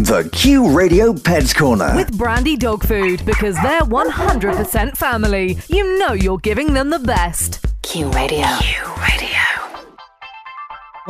The Q Radio Pets Corner. With Brandy Dog Food because they're 100% family. You know you're giving them the best. Q Radio. Q Radio.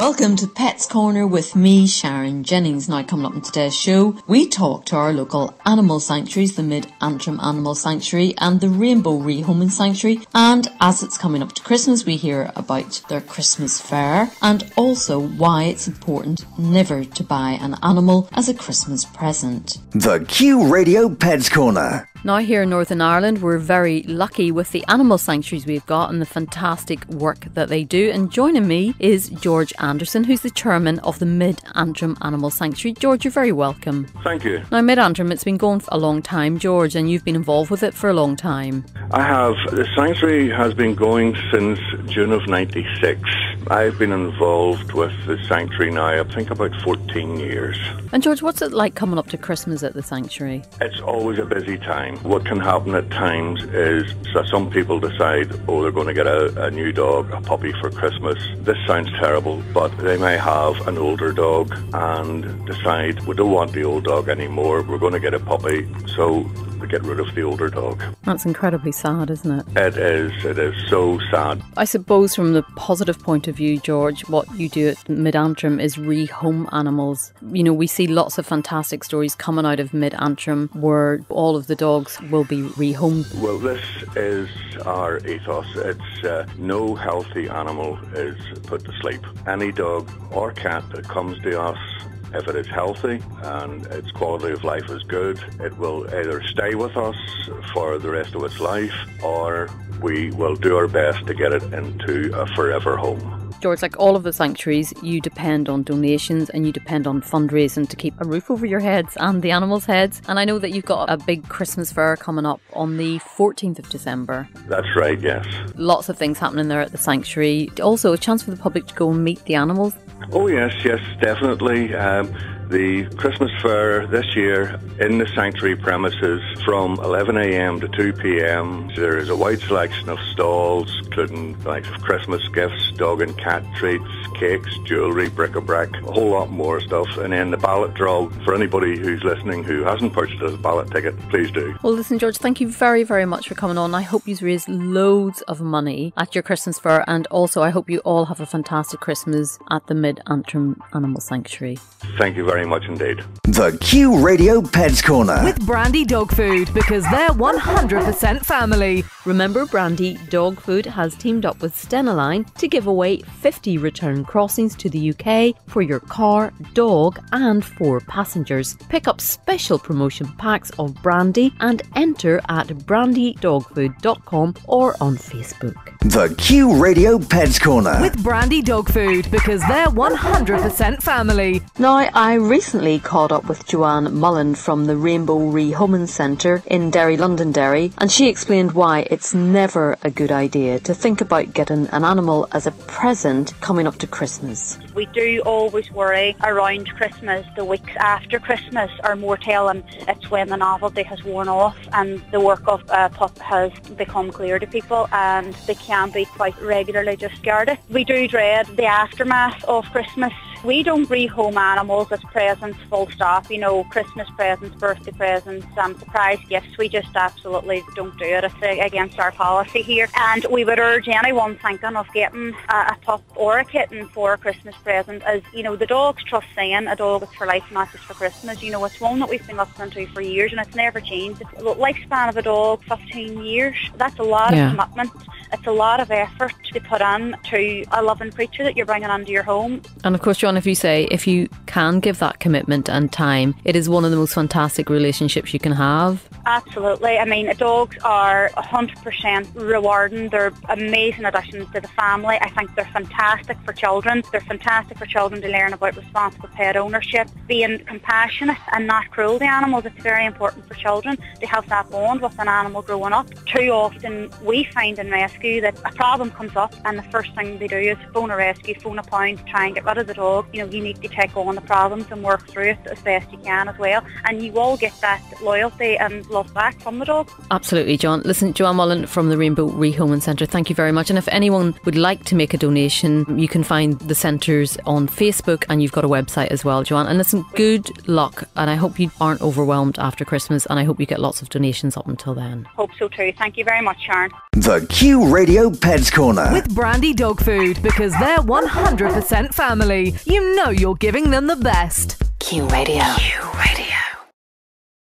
Welcome to Pets Corner with me, Sharon Jennings. Now, coming up in today's show, we talk to our local animal sanctuaries, the Mid Antrim Animal Sanctuary and the Rainbow Rehoming Sanctuary. And as it's coming up to Christmas, we hear about their Christmas fair and also why it's important never to buy an animal as a Christmas present. The Q Radio Pets Corner. Now, here in Northern Ireland, we're very lucky with the animal sanctuaries we've got and the fantastic work that they do. And joining me is George Anderson, who's the chairman of the Mid Antrim Animal Sanctuary. George, you're very welcome. Thank you. Now, Mid Antrim, it's been going for a long time, George, and you've been involved with it for a long time. I have. The sanctuary has been going since June of 96. I've been involved with the sanctuary now, I think about 14 years. And George, what's it like coming up to Christmas at the sanctuary? It's always a busy time. What can happen at times is that some people decide, oh, they're going to get a, a new dog, a puppy for Christmas. This sounds terrible, but they may have an older dog and decide, we don't want the old dog anymore, we're going to get a puppy. So get rid of the older dog. That's incredibly sad, isn't it? It is. It is so sad. I suppose from the positive point of view, George, what you do at Mid Antrim is rehome animals. You know, we see lots of fantastic stories coming out of Mid Antrim where all of the dogs will be rehomed. Well, this is our ethos. It's uh, no healthy animal is put to sleep. Any dog or cat that comes to us if it is healthy and its quality of life is good, it will either stay with us for the rest of its life or we will do our best to get it into a forever home. George, like all of the sanctuaries, you depend on donations and you depend on fundraising to keep a roof over your heads and the animals' heads. And I know that you've got a big Christmas fair coming up on the 14th of December. That's right, yes. Lots of things happening there at the sanctuary. Also, a chance for the public to go and meet the animals. Oh, yes, yes, definitely. Um, the Christmas fair this year in the sanctuary premises from 11am to 2pm. There is a wide selection of stalls, including of Christmas gifts, dog and cat treats, cakes, jewellery, bric-a-brac, a whole lot more stuff. And then the ballot draw for anybody who's listening who hasn't purchased a ballot ticket, please do. Well, listen, George, thank you very, very much for coming on. I hope you raise loads of money at your Christmas fair, and also I hope you all have a fantastic Christmas at the Mid Antrim Animal Sanctuary. Thank you very much indeed. The Q Radio Pets Corner. With Brandy Dog Food because they're 100% family. Remember, Brandy Dog Food has teamed up with Stena Line to give away 50 return crossings to the UK for your car, dog, and four passengers. Pick up special promotion packs of Brandy and enter at brandydogfood.com or on Facebook. The Q Radio Pets Corner. With Brandy Dog Food because they're 100% family. Now, I recently caught up with Joanne Mullen from the Rainbow Rehoming Centre in Derry, Londonderry, and she explained why it's never a good idea to think about getting an animal as a present coming up to Christmas. We do always worry around Christmas, the weeks after Christmas, are more telling it's when the novelty has worn off and the work of a pup has become clear to people and they can be quite regularly discarded. We do dread the aftermath of Christmas we don't rehome animals as presents full stop. You know, Christmas presents, birthday presents, um, surprise gifts. We just absolutely don't do it. It's against our policy here. And we would urge anyone thinking of getting a, a pup or a kitten for a Christmas present as, you know, the Dogs Trust saying a dog is for life, not just for Christmas. You know, it's one that we've been listening to for years and it's never changed. The lifespan of a dog, 15 years. That's a lot yeah. of commitment. It's a lot of effort to put in to a loving creature that you're bringing into your home. And of course, Joanne, if you say if you can give that commitment and time, it is one of the most fantastic relationships you can have. Absolutely. I mean, dogs are 100% rewarding. They're amazing additions to the family. I think they're fantastic for children. They're fantastic for children to learn about responsible pet ownership, being compassionate and not cruel to animals. It's very important for children to have that bond with an animal growing up. Too often we find in rescue that a problem comes up and the first thing they do is phone a rescue, phone a pound, try and get rid of the dog. You know, you need to take on the problems and work through it as best you can as well. And you all get that loyalty and love back from the dog. Absolutely, Joanne. Listen, Joanne Mullen from the Rainbow Rehoming Centre, thank you very much. And if anyone would like to make a donation, you can find the centres on Facebook and you've got a website as well, Joanne. And listen, good luck. And I hope you aren't overwhelmed after Christmas and I hope you get lots of donations up until then. Hope so too. Thank you very much, Sharon. The Q Radio Pets Corner. With Brandy Dog Food because they're 100% family. You know you're giving them the best. Q Radio. Q Radio.